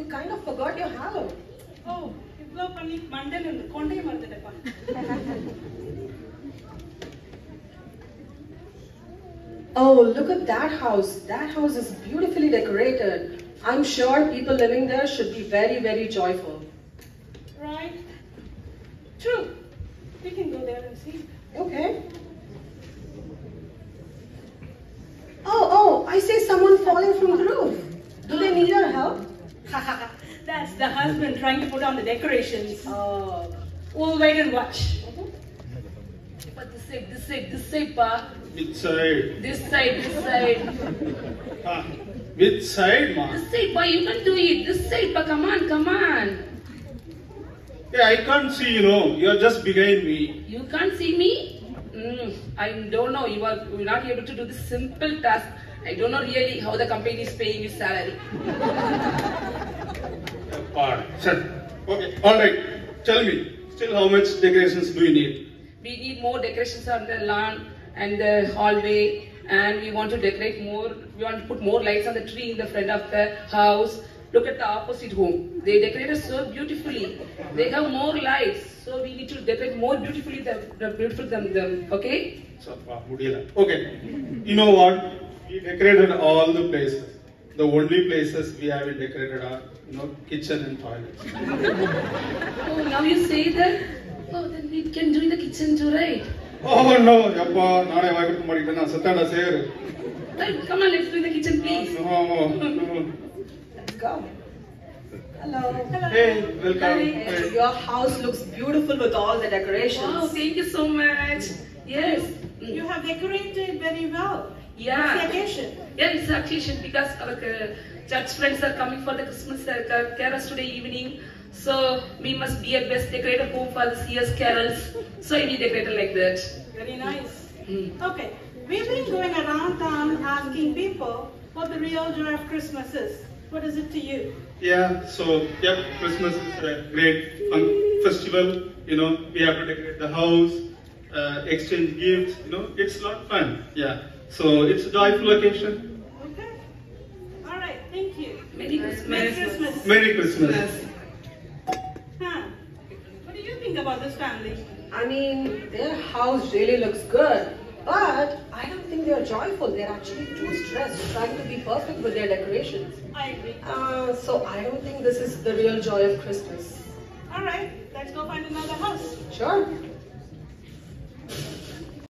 you kind of forgot your halo. Oh, ಇವ್ಲೋ funny ಮಂಡೆನ Konde ಮರ್ತಿದೆಪ್ಪ. Oh, look at that house. That house is beautifully decorated. I'm sure people living there should be very, very joyful. Right. True. We can go there and see. Okay. Oh, oh, I see someone falling from the roof. Do they need our help? that's the husband trying to put on the decorations Oh. we'll wait and watch But this side, this side, this side, pa. Which side? This side, this side. Ah, which side, ma? This side, pa. You can do it. This side, pa. Come on, come on. Yeah, I can't see, you know. You're just behind me. You can't see me? Mm, I don't know. You are you're not able to do this simple task. I don't know really how the company is paying you salary. Sir, okay, alright. Tell me, still how much decorations do you need? We need more decorations on the lawn and the hallway and we want to decorate more. We want to put more lights on the tree in the front of the house. Look at the opposite home. They decorated so beautifully. They have more lights. So we need to decorate more beautifully than, than beautiful than them. Okay? Okay. You know what? We decorated all the places the only places we have decorated are you know kitchen and toilets. oh, now you say that. Oh, then we can do the kitchen too, right? Oh no, come on, let's do the kitchen, please. No, no, no. Let's go. Hello. Hello. Hey, welcome. Hi. Hey. Your house looks beautiful with all the decorations. Oh, thank you so much. Yes. You have decorated very well. Yeah. What's the Yeah, it's an occasion because our uh, church friends are coming for the Christmas uh, carols today evening. So we must be a best decorated home for this year's carols. So we decorated like that. very nice Mm. okay we've been going around town asking people what the real joy of Christmas is what is it to you Yeah, so yeah, Christmas is a great fun festival. You know, we have to decorate the house, uh, exchange gifts. You know, it's a lot of fun. Yeah, so it's a joyful occasion. okay all right thank you Merry Christmas. Merry Christmas. Merry Christmas. Huh. What do you think about this family? I mean, their house really looks good, but I don't think they're joyful. They're actually too stressed, trying to be perfect with their decorations. I agree. Uh, so I don't think this is the real joy of Christmas. All right, let's go find another house. Sure.